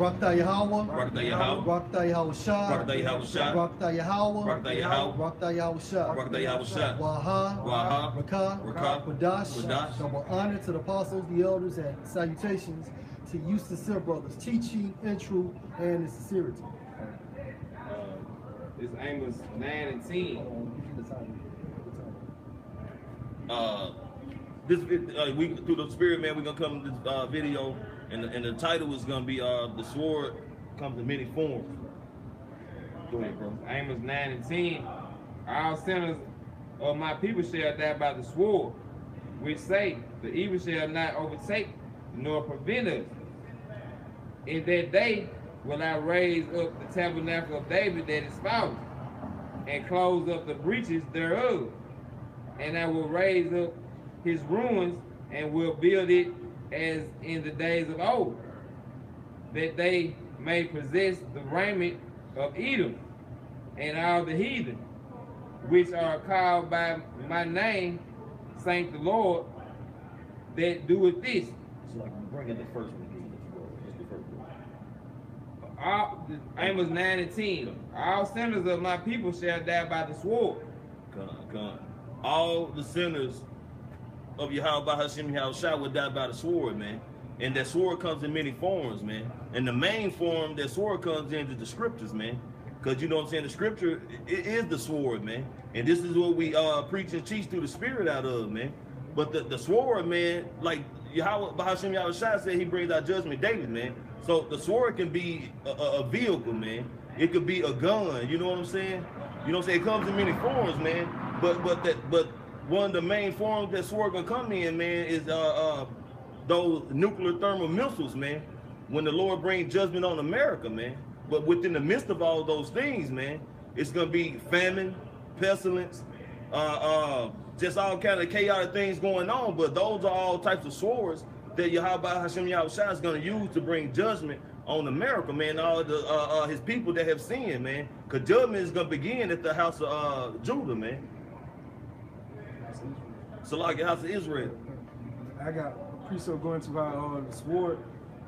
Rakta Yahweh. Rakta Yahweh. Rakta Yahweh Shah. Rakta Yahweh Shah. Rakta Yahweh. Rakta Yahweh. Rakta Yahweh Shah. Rakta Yahweh Shah. Waha. Waha. Rakah. Rakah. Wadash. Wadash. Double honor to the apostles, the elders, and salutations to you sincere brothers, teaching in truth and in sincerity. Uh, it's Amos 9 and 10. uh, this uh, we through the spirit man we're gonna come to this uh, video and the, and the title is gonna be uh the sword comes in many forms go ahead bro Amos 9 and 10. All sinners of my people shall die by the sword, which say, the evil shall not overtake nor prevent us. In that day will I raise up the tabernacle of David that is fallen, and close up the breaches thereof. And I will raise up his ruins, and will build it as in the days of old, that they may possess the raiment of Edom and all the heathen, which are called by my name, saint the Lord, that doeth this. so like bring in the first one again, you will. The first one. All, Amos 9 and 10. All sinners of my people shall die by the sword. Come, come. All the sinners of Yahweh Hashem Yahushua will die by the sword, man. And that sword comes in many forms, man. And the main form that sword comes in is the scriptures, man. Because you know what I'm saying? The scripture i- is the sword, man. And this is what we uh preach and teach through the spirit out of, man. But the, the sword, man, like Yahweh Hashem Yahushua said he brings out judgment daily, man. So the sword can be a, a, a vehicle, man. It could be a gun, you know what I'm saying? You know what I'm saying? It comes in many forms, man. But but that but one of the main forms that sword gonna come in, man, is uh uh those nuclear thermal missiles, man. When the Lord brings judgment on America, man. But within the midst of all those things, man, it's gonna be famine, pestilence, uh, uh, just all kind of chaotic things going on. But those are all types of swords that Yahweh Hashem Yahushua is gonna use to bring judgment on America, man. All the uh, uh, his people that have sinned, man. Cause judgment is gonna begin at the house of uh, Judah, man. So like the house of Israel. I got a precept going to how uh, the sword,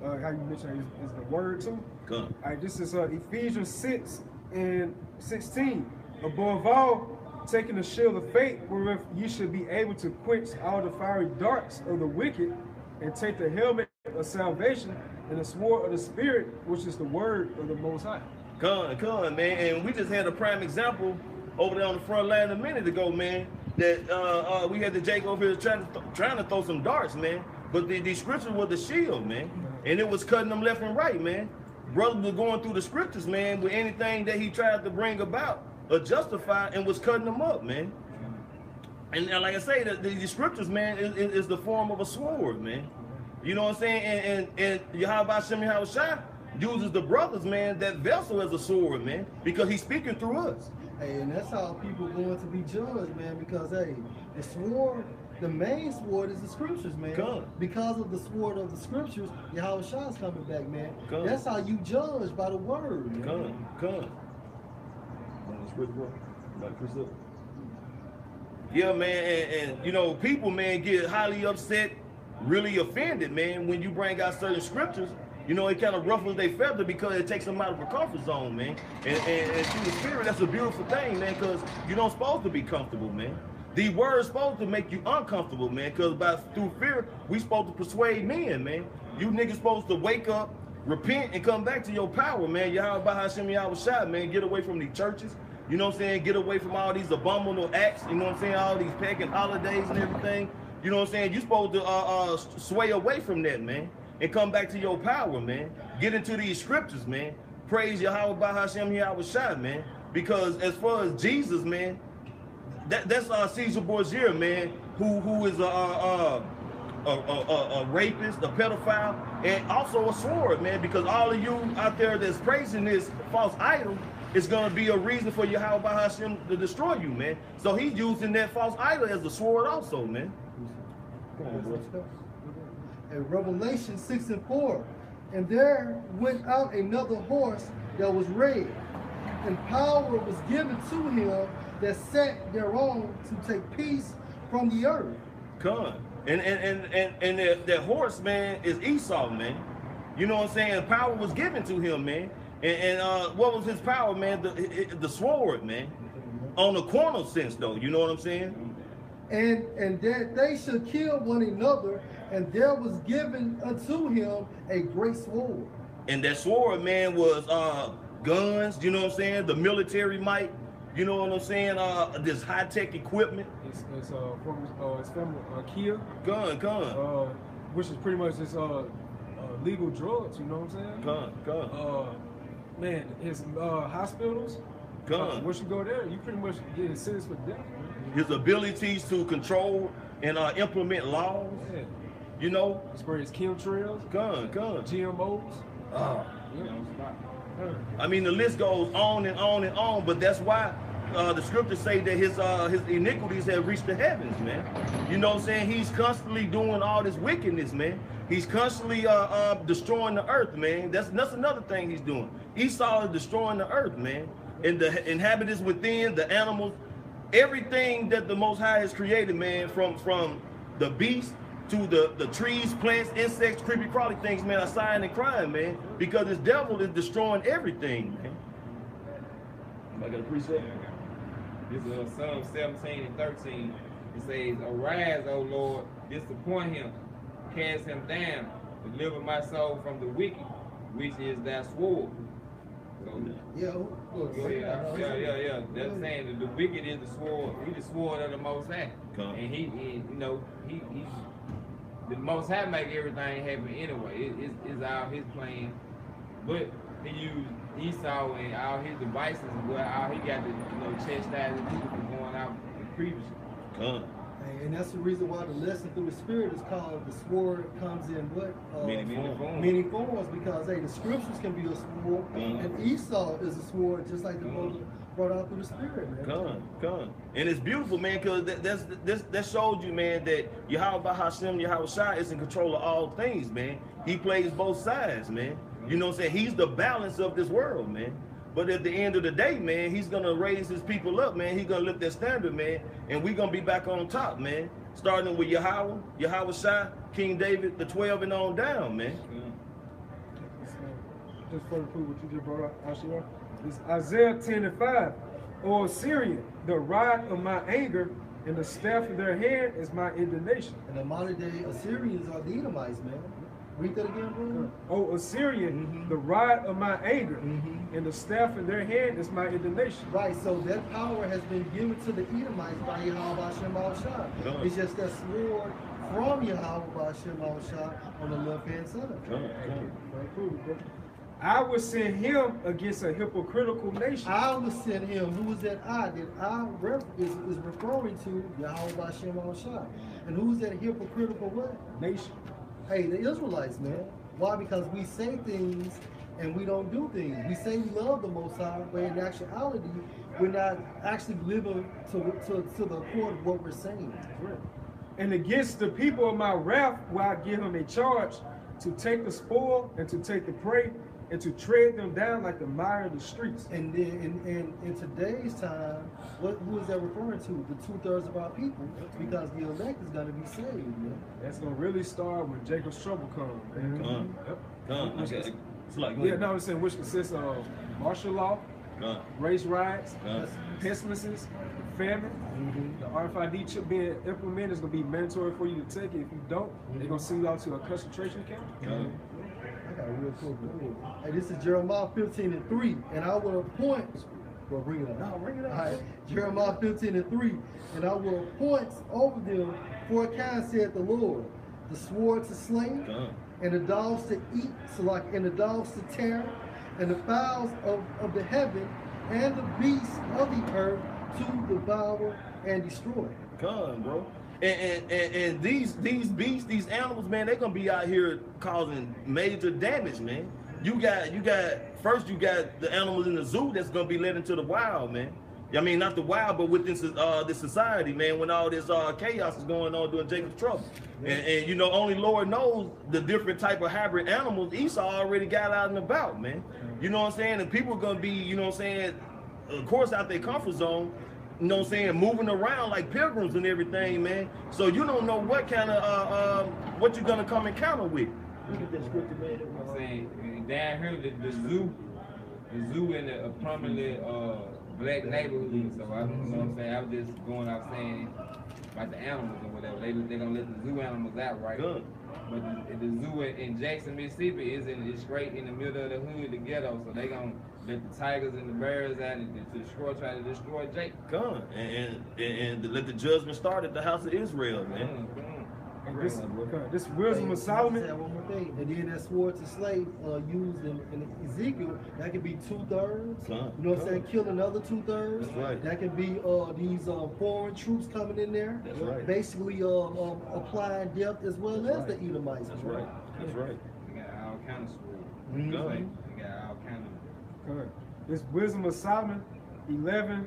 uh, how you mentioned is, is the word too. Come. All right, this is uh, Ephesians 6 and 16. Above all, taking the shield of faith, wherewith ye should be able to quench all the fiery darts of the wicked, and take the helmet of salvation and the sword of the Spirit, which is the word of the Most High. Come, come, man. And we just had a prime example over there on the front line a minute ago, man. That uh, uh, we had the Jake over here trying to th- trying to throw some darts, man. But the, the scriptures were the shield, man, and it was cutting them left and right, man. Brother was going through the scriptures, man, with anything that he tried to bring about or justify, and was cutting them up, man. And, like I say, the, the, the scriptures, man, is, is, is the form of a sword, man. You know what I'm saying? And and, and Yahweh Shem Yahushua uses the brothers, man, that vessel as a sword, man, because he's speaking through us. Hey, and that's how people going to be judged, man. Because hey, the sword, the main sword is the scriptures, man. Come. Because of the sword of the scriptures, Yahawashi's coming back, man. Come. That's how you judge by the word. Man. Come, come. Yeah, man, and, and you know, people, man, get highly upset, really offended, man, when you bring out certain scriptures. You know, it kind of ruffles their feather because it takes them out of a comfort zone, man. And, and, and through the spirit, that's a beautiful thing, man, because you're not supposed to be comfortable, man. The word's supposed to make you uncomfortable, man, because by through fear, we supposed to persuade men, man. You niggas supposed to wake up, repent, and come back to your power, man. Yahweh Hashem Yahawashi, man. Get away from these churches. You know what I'm saying? Get away from all these abominable acts. You know what I'm saying? All these pagan holidays and everything. You know what I'm saying? you supposed to uh, uh, sway away from that, man, and come back to your power, man. Get into these scriptures, man. Praise Yahweh Hashem Yahawashi, man. Because as far as Jesus, man, that, that's uh, Caesar Borgia, man, who who is a, a, a, a, a, rapist, a pedophile, and also a sword, man. Because all of you out there that's praising this false idol is gonna be a reason for Yahweh Hashem to destroy you, man. So he's using that false idol as a sword, also, man. Revelation 6 and 4, and there went out another horse that was red, and power was given to him that sat thereon to take peace from the earth. Come. And and and and, and that, that horse, man, is Esau, man. You know what I'm saying? Power was given to him, man. And, and uh, what was his power, man? The, the sword, man. On the carnal sense, though. You know what I'm saying? And and that they should kill one another, and there was given unto him a great sword. And that sword, man, was uh, guns. You know what I'm saying? The military might. You know what I'm saying? Uh, this high tech equipment. It's, it's uh from uh it's from uh, Kia, Gun, gun, uh, which is pretty much just uh, uh legal drugs. You know what I'm saying? gun, gun, Uh, man, his uh hospitals. Uh, gun. once you go there, you pretty much get sentenced for death. His abilities to control and uh, implement laws. Yeah. You know, as chemtrails, gun, gun. GMOs. Uh, You know, uh, I mean, the list goes on and on and on, but that's why uh, the scriptures say that his uh, his iniquities have reached the heavens, man. You know what I'm saying? He's constantly doing all this wickedness, man. He's constantly uh, uh, destroying the earth, man. That's that's another thing he's doing. Esau is destroying the earth, man. And the inhabitants within, the animals, everything that the Most High has created, man, from from the beast to the the trees, plants, insects, creepy crawly things, man, are sighing and crying, man, because this devil is destroying everything, man. I got a precept. This is Psalm 17 and 13. It says, Arise, O Lord, disappoint him, cast him down, deliver my soul from the wicked, which is thy sword. So, Yeah, look, yeah, yeah, yeah, yeah, yeah. That's saying that the wicked is the sword. He the sword of the Most High. Come. And he, he, you know, he, he, the Most High make everything happen anyway. It, it's, it's all his plan. But he used Esau and all his devices and what all he got to, you know, chastise the people for going out previously. Come. And that's the reason why the lesson through the spirit is called the sword comes in what? Uh, Many Many forms. many forms because hey, the scriptures can be a sword, Mhm. and Esau is a sword, just like the brother brought out through the spirit, man. Come, come. And it's beautiful, man, because that, that's this that showed you, man, that Yahweh Hashem, Yahawashi is in control of all things, man. He plays both sides, man. You know what I'm saying? He's the balance of this world, man. But at the end of the day, man, he's gonna raise his people up, man. He's gonna lift that standard, man, and we're gonna be back on top, man. Starting with Yahweh, Yahawashi, King David, the 12 and on down, man. It's, uh, Just further prove what you just brought up, Ashira. It's Isaiah 10 and 5. O Assyrian, the rod of my anger and the staff of their hand is my indignation. And the modern day Assyrians are the Edomites, man. Read that again, brother. O Assyrian, Mhm. the rod of my anger Mhm. and the staff in their hand is my indignation. Right, so that power has been given to the Edomites by Yahweh Hashem Al Shah. Come. It's just that sword from Yahweh Hashem Al Shah on the left hand side. Come, come. Further proof, bro. I will send him against a hypocritical nation. I will send him. Who is that I? That I ref- is, is referring to Yahweh Hashem Al Shah. And who's that hypocritical what? nation. Hey, the Israelites, man. Why? Because we say things and we don't do things. We say we love the Most High, but in actuality, we're not actually living to, to, to the accord of what we're saying. And against the people of my wrath will I give him a charge to take the spoil and to take the prey and to tread them down like the mire of the streets. And then in, in, in today's time, what who is that referring to? The two thirds of our people, because the elect is gonna be saved, man. That's gonna really start when Jacob's trouble comes. Come. Yep. Come. Okay. It's like, Yeah, no, I'm saying which consists of martial law, race riots, pestilences, famine. Mm-hmm. The RFID chip being implemented is gonna be mandatory for you to take it. If you don't, they're gonna send you out to a concentration camp. Come. I got a real book. Hey, this is Jeremiah 15 and 3. And I will appoint, well, bring it up. No, bring it up. All right. Jeremiah 15 and 3. And I will appoint over them for a kind, said the Lord, the sword to slay, and the dogs to eat, so like, and the dogs to tear, and the fowls of, of the heaven, and the beasts of the earth to devour and destroy. Come, bro. And, and, and, these these beasts, these animals, man, they're gonna be out here causing major damage, man. You got you got first you got the animals in the zoo that's gonna be led into the wild, man. I mean not the wild, but within uh the society, man, when all this uh chaos is going on during Jacob's trouble. And, and you know, only Lord knows the different type of hybrid animals Esau already got out and about, man. You know what I'm saying? And people are gonna be, you know what I'm saying, of course out their comfort zone, you know what I'm saying, moving around like pilgrims and everything, man. So you don't know what kind of uh, um, what you're gonna come encounter with. Look at that scripture, man. I'm saying down here the, the zoo, the zoo in a, a prominent uh, black neighborhood. So I, you know what I'm saying. I was just going out saying about the animals or whatever. They they gonna let the zoo animals out, right? Good. But the, the zoo in, in Jackson, Mississippi, is in it's straight in the middle of the hood, the ghetto. So they gonna let the tigers and the bears out and to destroy, try to destroy Jake. Come and, and and to let the judgment start at the house of Israel, man. Come on, come on. And this, this wisdom of Say Solomon. one more thing. And then that sword to slave uh, used in, in Ezekiel, that could be two thirds. You know what I'm saying? Kill another two thirds. That's right. That could be uh, these uh, foreign troops coming in there. That's right. Basically uh, um, applying death as well That's as right. the Edomites. That's right. That's right. We got all kind of swords. Mhm. Good. We got all kind Correct. This wisdom of Solomon, 11,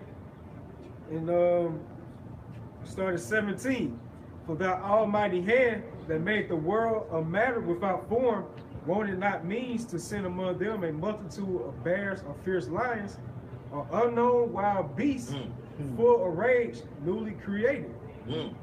and um, started 17. For that almighty hand that made the world a matter without form, won't means to send among them a multitude of bears or fierce lions, or unknown wild beasts, Mm. full of rage, newly created? Mm.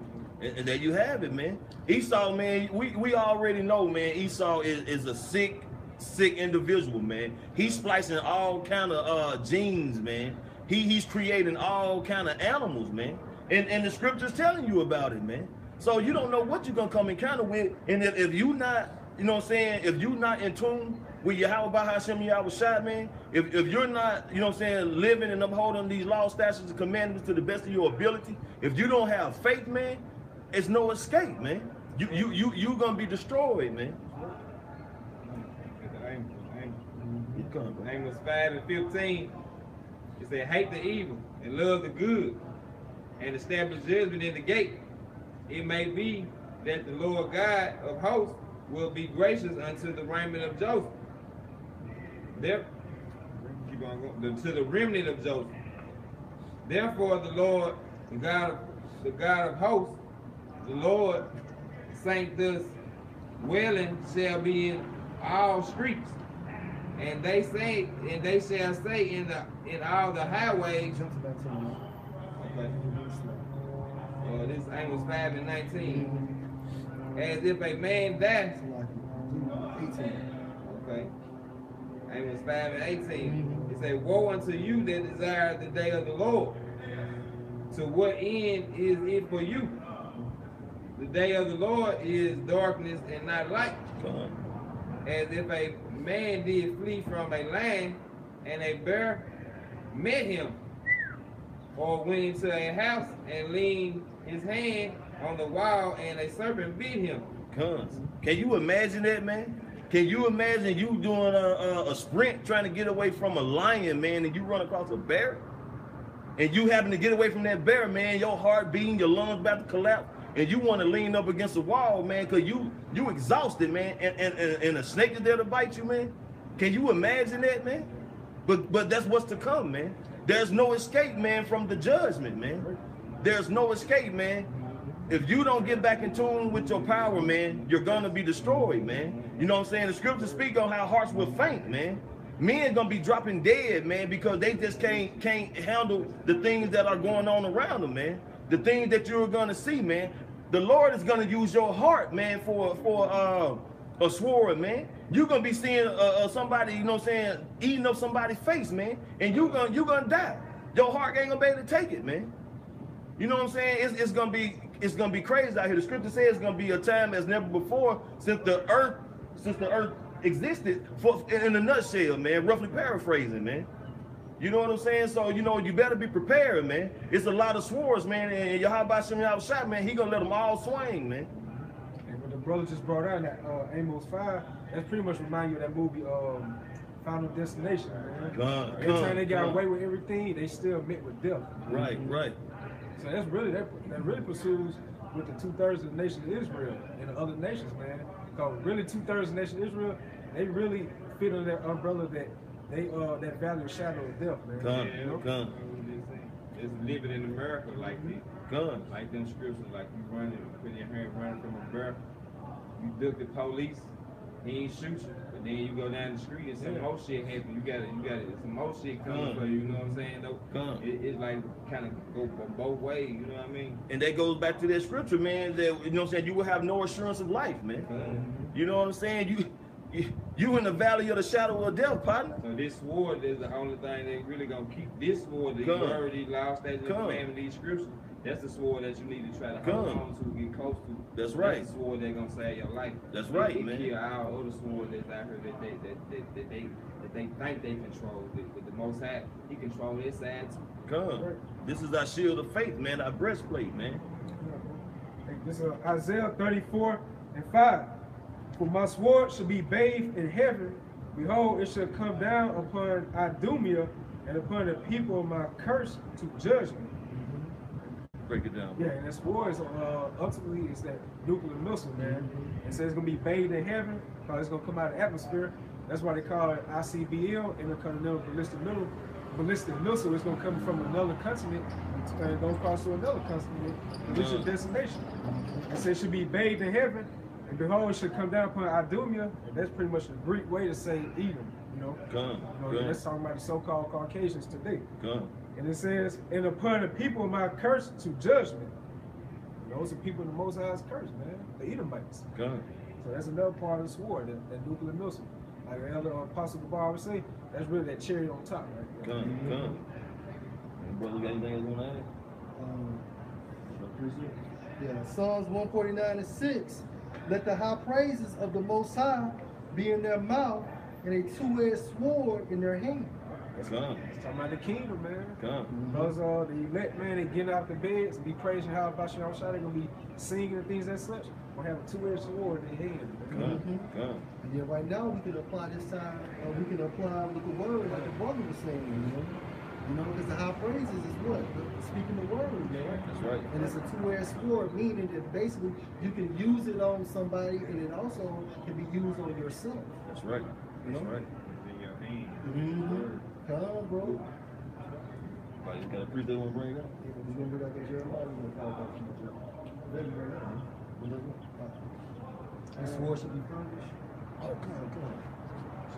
And, and there you have it, man. Esau, man, we, we already know, man, Esau is, is a sick, sick individual, man. He's splicing all kind of uh, genes, man. He, he's creating all kind of animals, man. And, and the scripture's telling you about it, man. So you don't know what you're gonna come encounter with. And if, if you not, you know what I'm saying, if you not in tune with your how Yahweh Bahashim Yahweh shot, man, if, if you're not, you know what I'm saying, living and upholding these laws, statutes, and commandments to the best of your ability, if you don't have faith, man, it's no escape, man. You you you you gonna be destroyed, man. Amos 5 and 15. It said, hate the evil and love the good, and establish judgment in the gate. It may be that the Lord God of hosts will be gracious unto the remnant of Joseph. There, keep on going, to the remnant of Joseph. Therefore, the Lord, the God the God of hosts, the Lord, sanctus dwelling shall be in all streets, and they say, and they shall say in the in all the highways. Jump to 19. Okay. Uh, this is Amos 5 and 19. As if a man died. Like 18. Okay. Amos 5 and 18. It say, Woe unto you that desire the day of the Lord. To what end is it for you? The day of the Lord is darkness and not light. As if a man did flee from a lion and a bear met him, or went into a house and leaned his hand on the wall and a serpent bit him. Cons. Can you imagine that, man? Can you imagine you doing a, a, a sprint trying to get away from a lion, man, and you run across a bear? And you happen to get away from that bear, man, your heart beating, your lungs about to collapse, and you want to lean up against the wall, man, because you you exhausted, man, and, and, and, and a snake is there to bite you, man. Can you imagine that, man? But but that's what's to come, man. There's no escape, man, from the judgment, man. There's no escape, man. If you don't get back in tune with your power, man, you're gonna be destroyed, man. You know what I'm saying? The scriptures speak on how hearts will faint, man. Men gonna be dropping dead, man, because they just can't can't handle the things that are going on around them, man. The things that you're gonna see, man. The Lord is gonna use your heart, man, for for uh, a sword, man. You're gonna be seeing uh, uh, somebody, you know what I'm saying, eating up somebody's face, man, and you gonna you gonna die. Your heart ain't gonna be able to take it, man. You know what I'm saying? It's, it's gonna be it's gonna be crazy out here. The scripture says it's gonna be a time as never before since the earth since the earth existed. For in, in a nutshell, man. Roughly paraphrasing, man. You know what I'm saying? So you know you better be prepared, man. It's a lot of swords, man. And Yahweh Shem Yahweh shot, man. He gonna let them all swing, man. And what the brother just brought out, that uh, Amos 5, that's pretty much remind you of that movie, um, Final Destination, man. Come, Every come, time they got come. away with everything, they still met with death. Right, right. So that's really that that really pursues with the two thirds of the nation of Israel and the other nations, man. Because really two thirds of the nation of Israel, they really fit under that umbrella that they uh that value of shadow of death, man. Come, You know? come, It's living in America like this. come. Like them scriptures, like you running, putting your hand running from a bear. You duck the police, he ain't shoot you, but But then you go down the street and some Yeah. more shit happen. You gotta, you gotta, some more shit coming Come. for you. You know what I'm saying? Though, Come. it, it's like kind of go both ways. You know what I mean? And that goes back to that scripture, man, that you know what I'm saying, you will have no assurance of life, man. You know what I'm saying? You you, you in the valley of the shadow of death, partner. So this sword is the only thing that really gonna keep this sword, the Come. word, these laws, statutes, and Come. commandments, these scriptures. That's the sword that you need to try to Come. hold on to, get close to. That's right. That's the sword that's gonna save your life. That's You right, can man. Kill all other sword that's out here that they that, that, that they that they think they control. But with the Most High, He control this side too. Come. This is our shield of faith, man, our breastplate, man. This is Isaiah 34 and 5. For my sword shall be bathed in heaven. Behold, it shall come down upon Idumea and upon the people of my curse to judgment. Mm-hmm. Break it down. Yeah, and that sword is uh, ultimately is that nuclear missile, man. Mm-hmm. It says it's gonna be bathed in heaven, because it's gonna come out of the atmosphere. That's why they call it ICBL, Intercontinental Ballistic Missile. Ballistic missile is gonna come from another continent and gonna cross to another continent and its Yeah. destination. It says it should be bathed in heaven, and behold, it should come down upon Idumea. And that's pretty much the Greek way to say Edom, you know. Come. You know, Come. that's talking about the so-called Caucasians today. Come. And it says, and upon the people of my curse to judgment. And those are people in the Most High's curse, man. The Edomites. Come. So that's another part of the sword, that, that nuclear missile. Like the elder Apostle Gabar would say, that's really that cherry on top, right? there. Come. Come. Brother, got anything else you want to add? Um, Appreciate Yeah, Psalms 149 and 6. Let the high praises of the Most High be in their mouth and a two-edged sword in their hand. it. Come. It's talking about the kingdom, man. Come. Those are the elect man, they getting out the beds and be praising how about you outside. They're gonna be singing and things as such. Gonna have a two-edged sword in their hand. man. Come. Come. And then right now we can apply this time, uh, we can apply with the word like the brother was saying, you know. You know, because the high praises is what? Speaking the word, man. That's right. And it's a two-edged sword, meaning that basically you can use it on somebody and it also can be used on yourself. That's right. You That's know? right. In your hand. Mm-hmm. Come on, bro. Like, you got a priest that want to bring it up? Yeah, we're gonna be like in Jeremiah, we're gonna talk about you. Right now. What is it? This sword should be furnished. Oh, come on, come on.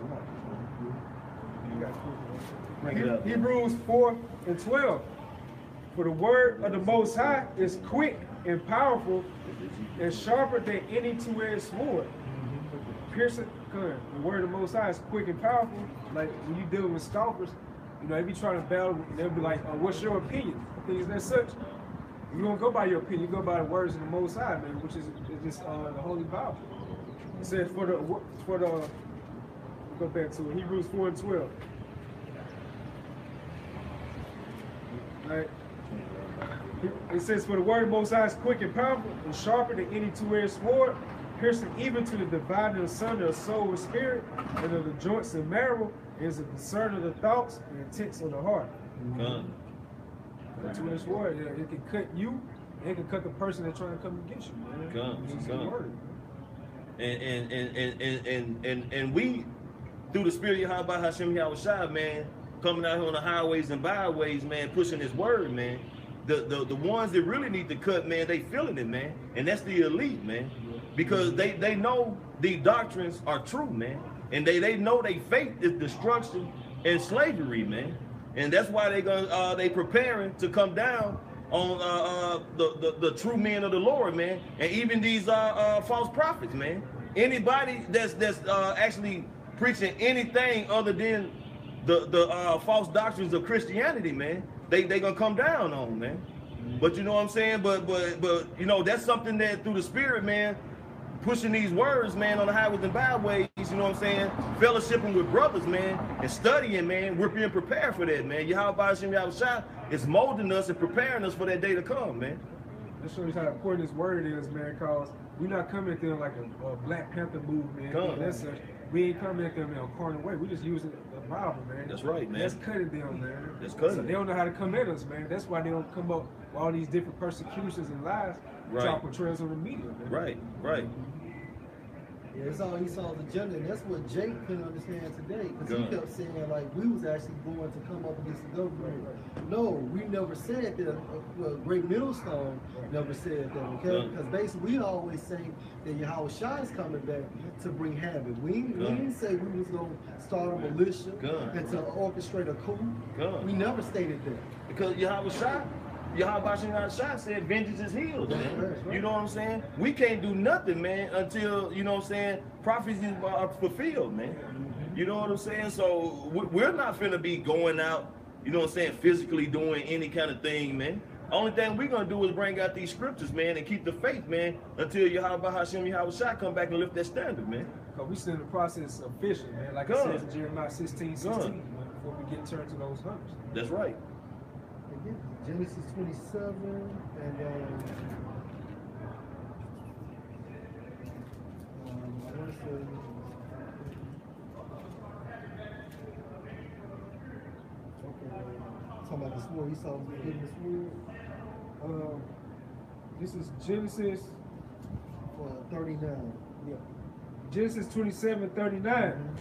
You got it. Bring it up. Hebrews 4 and 12. For the word of the Most High is quick and powerful and sharper than any two-edged sword. Piercing, good. The word of the Most High is quick and powerful. Like when you dealing with scoffers, you know, they be trying to battle, they'll be like, uh, what's your opinion? Things that such. You don't go by your opinion, you go by the words of the Most High, man, which is, is just uh, the Holy Bible. It says for the, for the, go back to it, Hebrews 4 and 12. Right? It says, For the word of Most High is quick and powerful, and sharper than any two-edged sword, piercing even to the dividing asunder of soul and spirit, and of the joints and marrow, and is a discerner of the thoughts and intents of the heart. Come. The two-edged sword, yeah, it can cut you, and it can cut the person that's trying to come against you, man. Come, It's just come. word. and and and and and and, and, and we through the spirit of Yahweh Hashem Yahushua, man, coming out here on the highways and byways, man, pushing his word, man. The, the the ones that really need to cut, man, they feeling it, man. And that's the elite, man. Because they they know the doctrines are true, man. And they they know they faith is destruction and slavery, man. And that's why they gonna uh they preparing to come down on uh, uh the, the the true men of the Lord, man, and even these uh, uh false prophets, man. Anybody that's that's uh actually preaching anything other than the the uh false doctrines of Christianity, man, they they gonna come down on, man. But you know what I'm saying? But but but you know that's something that through the spirit, man, pushing these words, man, on the highways and byways, you know what I'm saying? Fellowshipping with brothers, man, and studying, man. We're being prepared for that, man. Yahweh Hashem Yahushua is molding us and preparing us for that day to come, man. That shows how important this word is, man, because we're not coming at them like a, a Black Panther movement. Come. That's a, we ain't coming at them in a corner way. We just using the Bible, man. That's right, man. That's cutting them, man. That's cutting So they don't know how to come at us, man. That's why they don't come up with all these different persecutions and lies. Right. Try to portray on the media, man. Right, right. Yeah, it's all Esau's agenda, and that's what Jake couldn't understand today, because he kept saying like we was actually going to come up against the government. No, we never said that. Uh, well, Great Millstone never said that, okay? Because basically we always say that Yahawashi is coming back to bring havoc. We, we didn't say we was going to start a militia Good. and to orchestrate a coup. Good. We never stated that. Because Yahawashi, Yahawashi said vengeance is healed, man. right, right. You know what I'm saying? We can't do nothing, man, until, you know what I'm saying, prophecies are fulfilled, man. Mm-hmm. You know what I'm saying? So we- we're not finna be going out, you know what I'm saying, physically doing any kind of thing, man. Only thing we're gonna do is bring out these scriptures, man, and keep the faith, man, until Yahweh Hashem Yahawashi come back and lift that standard, man. Because we still in the process of fishing, man. Like Good. it says in Jeremiah 16, 16, Good. man, before we get turned to those hunters. That's right. Genesis 27 and um, um, I want to say okay, talking about the sword. Esau was getting the sword Um, this is Genesis, for 39. yeah, Genesis 27, 39.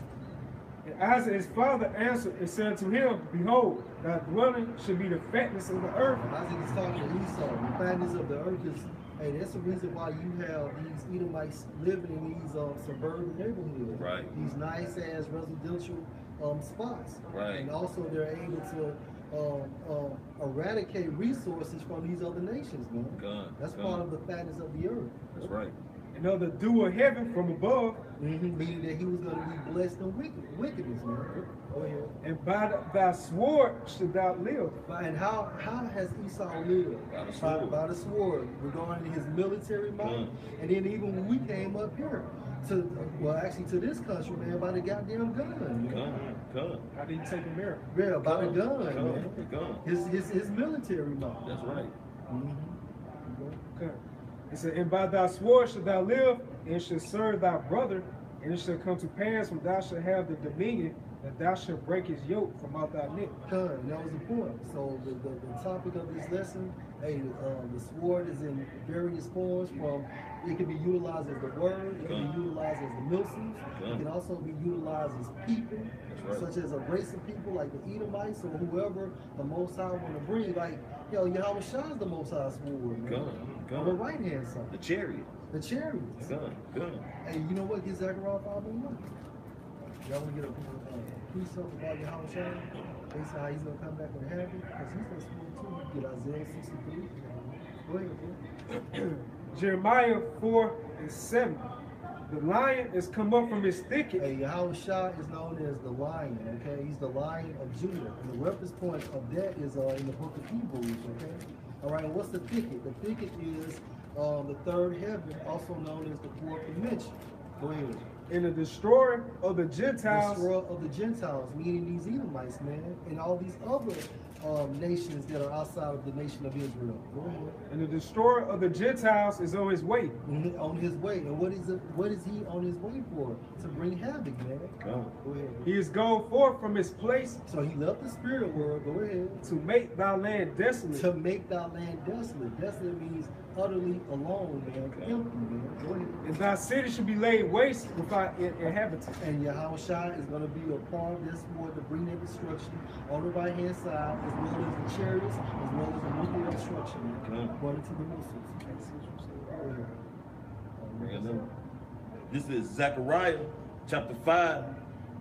And Isaac, his father, answered and said to him, Behold, thy dwelling should be the fatness of the earth. Isaac is talking to Esau. The fatness of the earth is, hey, that's the reason why you have these Edomites living in these uh, suburban neighborhoods. Right. These nice ass residential um, spots. Right. And also they're able to um, um, eradicate resources from these other nations, man. God, That's God. part of the fatness of the earth. That's right. And of the dew of heaven from above, Mm-hmm. Meaning that he was going to be blessed in wicked, wickedness, man. Go ahead. and by the, thy sword should thou live. But- And how how has Esau lived? By the sword. by the sword, regarding his military might. Mm. And then even when we came up here to well actually to this country, man, by the goddamn gun. man. Gun, gun. How did he take America? Yeah, by the gun, gun, man. gun. His his his military might. That's right. Mhm. Okay. It said, And by thy sword shalt thou live, and shalt serve thy brother, and it shall come to pass when thou shalt have the dominion, that thou shalt break his yoke from out thy neck. Con, and that was the point. So the, the, the topic of this lesson, hey, uh, the sword is in various forms. From it can be utilized as the word, it can be utilized as the milsons, it can also be utilized as people, right. such as a race of people like the Edomites or whoever the Most High want to bring. Like, yo, Yahawashi is the Most High sword, man. Gun, On the gun. right hand side, The chariot. the chariots. Gun, gun. Hey, you know what? Get Zechariah 5 and 1. Y'all want to get a uh, precept about Yahawashi? Based on how he's going to come back and have it? Because he's going to smoke too. Get Isaiah 63. Go ahead, bro. Jeremiah 4 and 7. The lion is come up from his thicket. Hey, Yahawashi is known as the lion, okay? He's the lion of Judah. And the reference point of that is uh, in the book of Hebrews, okay? All right, what's the thicket? The thicket is um, the third heaven, also known as the fourth dimension. Go ahead. And the destroyer of the Gentiles Destroyer of the Gentiles, meaning these Edomites, man, and all these other um, nations that are outside of the nation of Israel. And the destroyer of the Gentiles is on his way. Mhm, On his way, and what is it? What is he on his way for? To bring havoc, man. Gun. Go ahead. He is gone forth from his place So he left the spirit world. Go ahead. to make thy land desolate. To make thy land desolate. Desolate means utterly alone, man. Empty, man. Go ahead. And thy city should be laid waste without in- inhabitants. And Yahawashi is going to be a part of this war to bring that destruction on the right hand side, as well as the chariots, as well as the nuclear destruction, according to the missiles. Go ahead. Bring it up. This is Zechariah chapter 5,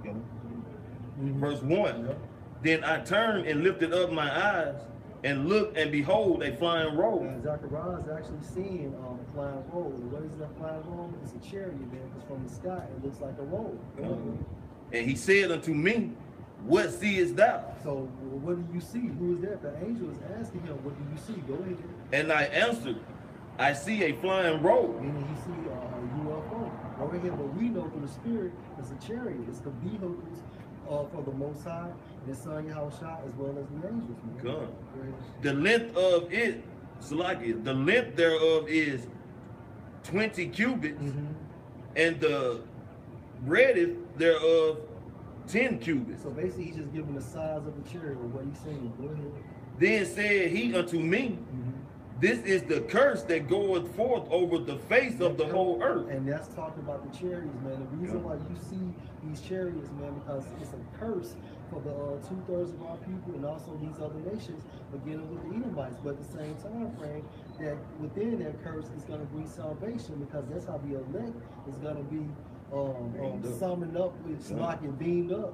Mhm. verse 1. Yep. Then I turned and lifted up my eyes and looked, and behold, a flying robe. And Zechariah is actually seeing um, a flying robe. What is that flying robe? It's a chariot, man, because from the sky it looks like a ahead. And he said unto me, What seest thou? So what do you see? Who is that? The angel is asking him, what do you see? Go ahead. And I answered, I see a flying robe. Meaning he see a UFO. Go ahead. But we know through the spirit it's a chariot. It's the vehicles uh, for the Most High and His Son Yahawashi as well as the angels. Man. The length of it, Salakia, the length thereof is 20 cubits, Mhm. and the breadth thereof 10 cubits. So basically, he's just giving the size of the chariot what he's saying. Go ahead. Then said he unto me, Mhm. this is the curse that goeth forth over the face of the whole earth. And that's talking about the chariots, man. The reason why you see these chariots, man, because it's a curse for the uh, two thirds of our people and also these other nations, beginning with the Edomites. But at the same time frame, that within that curse is going to bring salvation because that's how the elect is going to be um, um, Beamed up. summoned up with Yeah. Slock and beamed up.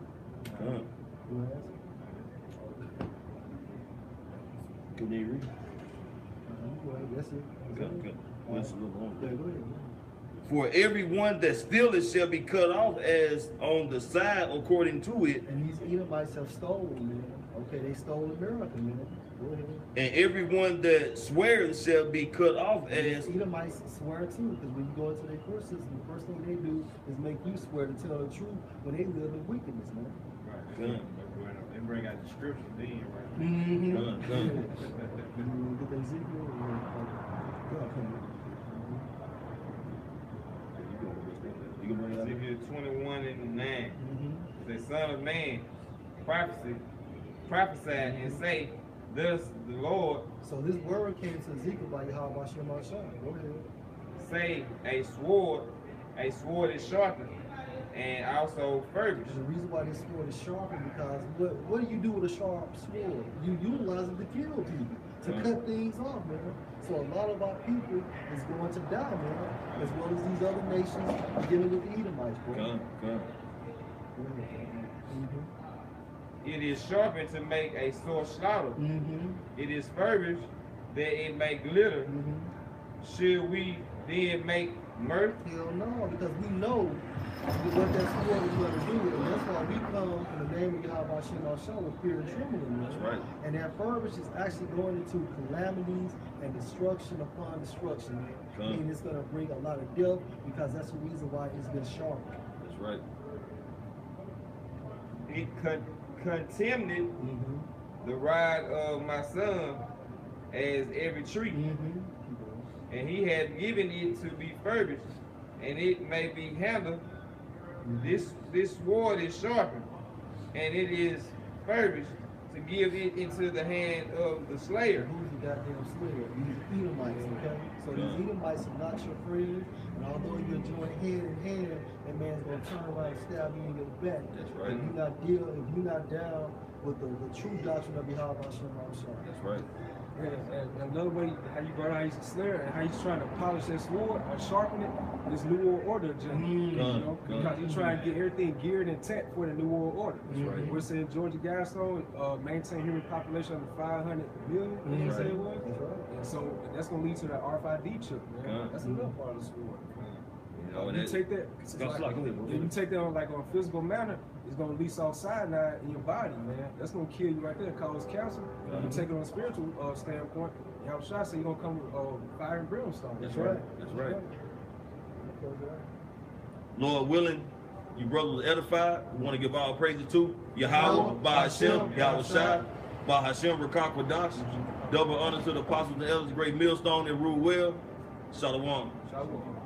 Can you read? Uh-huh. Go That's it. Good, good. Well, it's a little longer. Yeah, go ahead. For everyone that stealeth shall be cut off as on the side according to it, And these Edomites have stolen, man. Okay, they stole America, man. Go ahead. and everyone that sweareth shall be cut off as Edomites swear too, because when you go into their court system, the first thing they do is make you swear to tell the truth when they live in wickedness, man. Good. They bring out the scripture then, right? Mm-hmm. Done, done. Get that Ezekiel. You can bring it up. Ezekiel 21 and 9. Mhm. The son of man, prophecy, prophesy and say, Thus the Lord So this word came to Ezekiel by Yahweh Shem. Go ahead. say a sword, a sword is sharpened, and also furbished. And the reason why this sword is sharpened because what what do you do with a sharp sword? You utilize it to kill people, to Right. cut things off, man. So a lot of our people is going to die, man, as well as these other nations dealing with the Edomites, bro. Come, come. Mm-hmm. It is sharpened to make a sore slaughter. Mm-hmm. It is furbished that it may glitter. Mm-hmm. Should we then make mirth? Hell no, because we know what that sword is going to do, and that's why we come in the name of Yahweh Shem Shah with fear and trembling, man. That's right. And that furbish is actually going into calamities and destruction upon destruction, man. Come. I mean, it's going to bring a lot of death because that's the reason why it's been sharp. That's right. It con- contemned Mm-hmm. the rod of my son as every tree, Mm-hmm. and he had given it to be furbished, and it may be handled. This this sword is sharpened, and it is furbished to give it into the hand of the slayer. Goddamn slayer? These Edomites, okay? So these. Edomites are not your friends, and although you're joined hand in hand, that man's gonna turn around and stab you in your back. That's right. If you're not deal, if you're not down with the, the true doctrine of Yahweh Hashem Shah. That's right. And, and another way how you brought out he's a slayer and how he's trying to polish that sword or sharpen it is New World Order agenda. Mm. You Gun, know, gun. because he's trying to get everything geared and tech for the New World Order. That's right. We're saying Georgia Guidestone uh, maintain human population under 500 million. That's You know right. say it was? That's right. And so that's gonna lead to that RFID chip, man. Gun. That's another part of the sword. You know, you that, take that, it's Go like- slow, go ahead, bro. yeah, you take that on like on a physical manner, it's gonna release all cyanide in your body, man. That's gonna kill you right there, cause cancer. Uh-huh. You take it on a spiritual uh, standpoint, you have a shot, so you're gonna come with uh, fire and brimstone. That's right. That's right. Lord willing, you brothers edified. We want to give all praises to Yahweh, by Hashem, Yahawashi, by Hashem, Rakak Wadash. Double honor to the apostles and elders, great millstone that rule well. Shalom. Shalom.